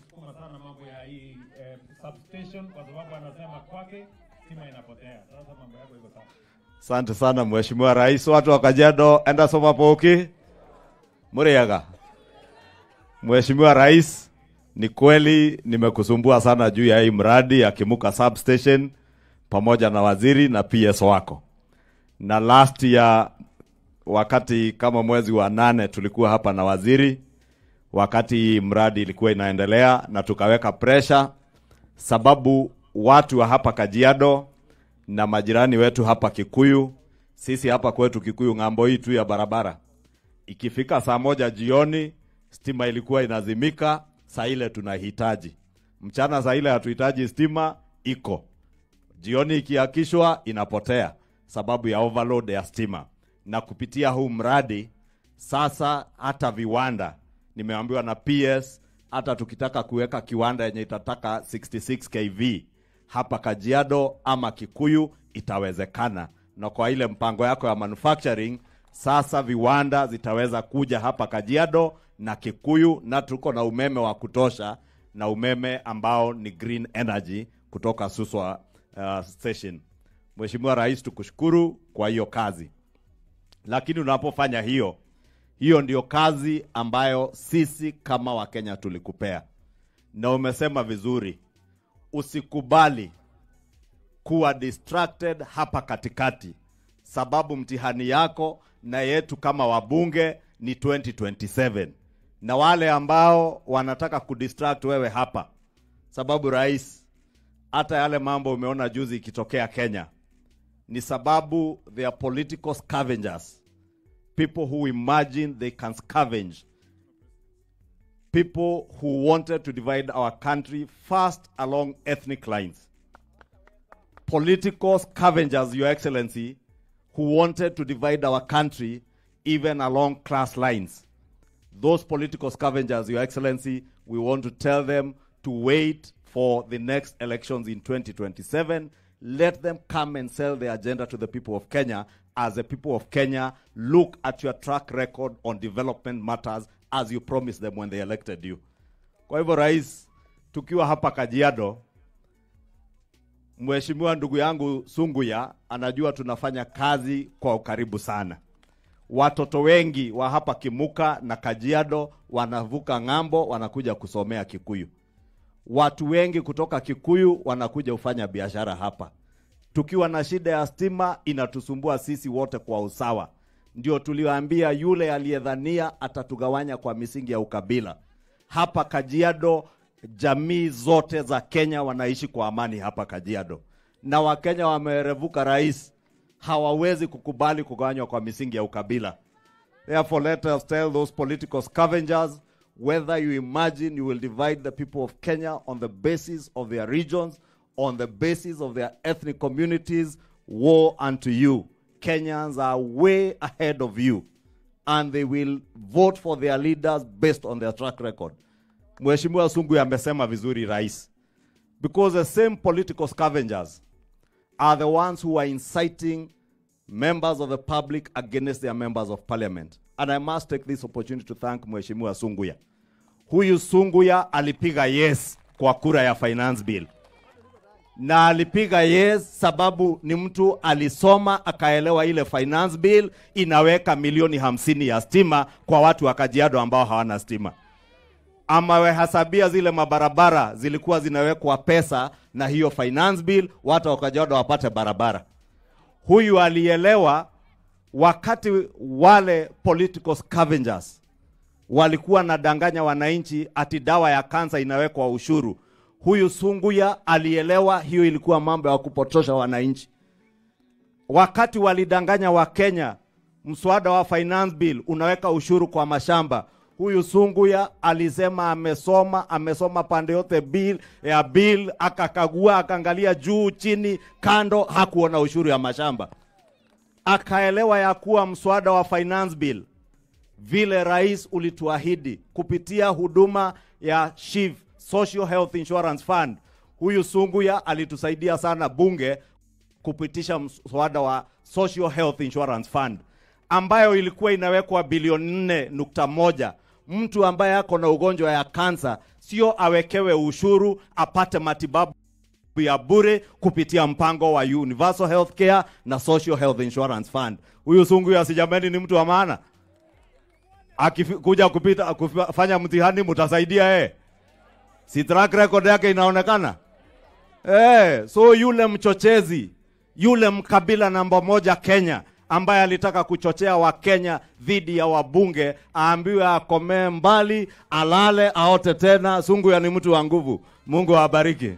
alisukuma sana mambo ya hii eh, substation kwa sababu anasema kwake stima inapotea. Sasa mambo yako iko sawa. Asante sana Mheshimiwa Rais, watu wa Kajiado, enda soma poki muriaga. Mheshimiwa Rais, ni kweli nimekusumbua sana juu ya hii mradi ya Kimuka substation pamoja na waziri na PS wako, na last year wakati kama mwezi wa nane tulikuwa hapa na waziri wakati mradi ilikuwa inaendelea, na tukaweka pressure sababu watu wa hapa Kajiado na majirani wetu hapa Kikuyu, sisi hapa kwetu Kikuyu ng'ambo hii tu ya barabara, ikifika saa moja jioni stima ilikuwa inazimika, saa ile tunahitaji. Mchana, saa ile hatuhitaji stima, iko. Jioni ikiakishwa inapotea sababu ya overload ya stima. Na kupitia huu mradi sasa, hata viwanda nimeambiwa na PS, hata tukitaka kuweka kiwanda yenye itataka 66 kV hapa Kajiado ama Kikuyu itawezekana, na kwa ile mpango yako ya manufacturing, sasa viwanda zitaweza kuja hapa Kajiado na Kikuyu, na tuko na umeme wa kutosha na umeme ambao ni green energy kutoka Suswa uh, station. Mheshimiwa Rais, tukushukuru kwa hiyo kazi, lakini unapofanya hiyo hiyo ndio kazi ambayo sisi kama Wakenya tulikupea, na umesema vizuri, usikubali kuwa distracted hapa katikati, sababu mtihani yako na yetu kama wabunge ni 2027 na wale ambao wanataka kudistract wewe hapa, sababu rais, hata yale mambo umeona juzi ikitokea Kenya ni sababu they political scavengers people who imagine they can scavenge. People who wanted to divide our country first along ethnic lines. Political scavengers your excellency who wanted to divide our country even along class lines. Those political scavengers your excellency we want to tell them to wait for the next elections in 2027 let them come and sell their agenda to the people of Kenya as the people of Kenya look at your track record on development matters as you promised them when they elected you. Kwa hivyo rais, tukiwa hapa Kajiado, Mheshimiwa ndugu yangu Sunguya anajua tunafanya kazi kwa ukaribu sana. Watoto wengi wa hapa Kimuka na Kajiado wanavuka ng'ambo wanakuja kusomea Kikuyu watu wengi kutoka Kikuyu wanakuja kufanya biashara hapa. Tukiwa na shida ya stima inatusumbua sisi wote kwa usawa. Ndio tuliwaambia yule aliyedhania atatugawanya kwa misingi ya ukabila. Hapa Kajiado, jamii zote za Kenya wanaishi kwa amani hapa Kajiado, na Wakenya wamerevuka rais, hawawezi kukubali kugawanywa kwa misingi ya ukabila. Therefore, let us tell those political scavengers whether you imagine you will divide the people of Kenya on the basis of their regions, on the basis of their ethnic communities, woe unto you. Kenyans are way ahead of you, and they will vote for their leaders based on their track record. Mheshimiwa Sungu amesema vizuri rais, because the same political scavengers are the ones who are inciting members of the public against their members of parliament. And I must take this opportunity to thank Mheshimiwa Sunguya. Huyu Sunguya alipiga yes kwa kura ya finance bill, na alipiga yes sababu ni mtu alisoma akaelewa ile finance bill inaweka milioni hamsini ya stima kwa watu wa Kajiado ambao hawana stima. Amewahesabia zile mabarabara zilikuwa zinawekwa pesa na hiyo finance bill, watu wa Kajiado wapate barabara. Huyu alielewa wakati wale political scavengers walikuwa nadanganya wananchi ati dawa ya kansa inawekwa ushuru. Huyu Sunguya alielewa hiyo ilikuwa mambo ya kupotosha wananchi. Wakati walidanganya wa kenya mswada wa finance bill unaweka ushuru kwa mashamba, huyu Sunguya alisema amesoma, amesoma pande yote bill ya bill, akakagua, akaangalia juu chini, kando, hakuona ushuru ya mashamba akaelewa ya kuwa mswada wa finance bill vile rais ulituahidi kupitia huduma ya SHIF, Social Health Insurance Fund. Huyu Sunguya alitusaidia sana bunge kupitisha mswada wa Social Health Insurance Fund ambayo ilikuwa inawekwa bilioni nne nukta moja. Mtu ambaye ako na ugonjwa ya kansa sio awekewe ushuru apate matibabu ya bure kupitia mpango wa Universal Health Care na Social Health Insurance Fund. Huyu Sunguya Sijameni ni mtu wa maana, akikuja kupita kufanya mtihani mtasaidia eh? Si track record yake inaonekana eh? So yule mchochezi yule mkabila namba moja Kenya ambaye alitaka kuchochea Wakenya dhidi ya wabunge aambiwe akomee mbali, alale, aote tena. Sungu ya ni mtu wa nguvu. Mungu awabariki.